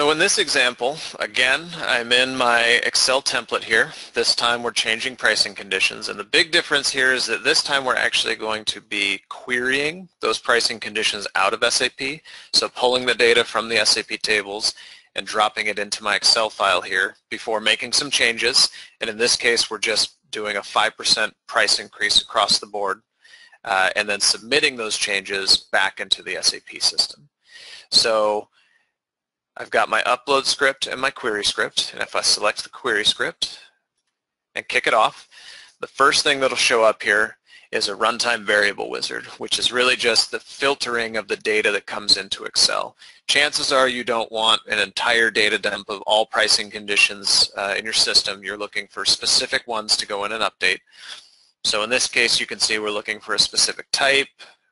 So in this example, again, I'm in my Excel template here. This time we're changing pricing conditions. And the big difference here is that this time we're actually going to be querying those pricing conditions out of SAP. So pulling the data from the SAP tables and dropping it into my Excel file here before making some changes. And in this case, we're just doing a 5% price increase across the board uh, and then submitting those changes back into the SAP system. So I've got my upload script and my query script, and if I select the query script and kick it off, the first thing that'll show up here is a runtime variable wizard, which is really just the filtering of the data that comes into Excel. Chances are you don't want an entire data dump of all pricing conditions uh, in your system. You're looking for specific ones to go in and update. So in this case, you can see we're looking for a specific type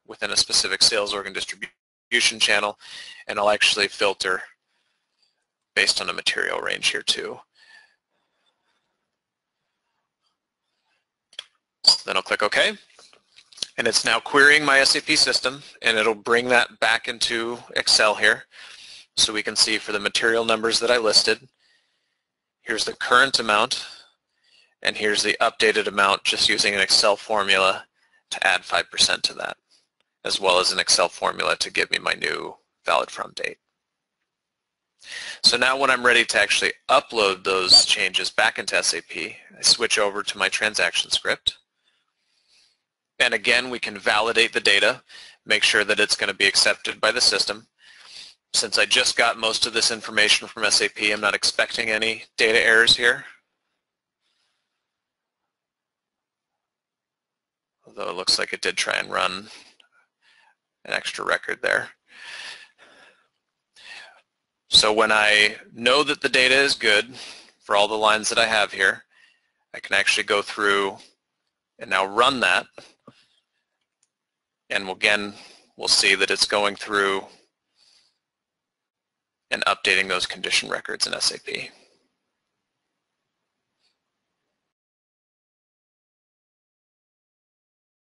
within a specific sales organ distribution channel, and I'll actually filter based on a material range here too. Then I'll click OK. And it's now querying my SAP system, and it'll bring that back into Excel here. So we can see for the material numbers that I listed, here's the current amount, and here's the updated amount just using an Excel formula to add 5% to that, as well as an Excel formula to give me my new valid from date. So now when I'm ready to actually upload those changes back into SAP, I switch over to my transaction script. And again, we can validate the data, make sure that it's going to be accepted by the system. Since I just got most of this information from SAP, I'm not expecting any data errors here. Although it looks like it did try and run an extra record there. So when I know that the data is good for all the lines that I have here, I can actually go through and now run that. And again, we'll see that it's going through and updating those condition records in SAP.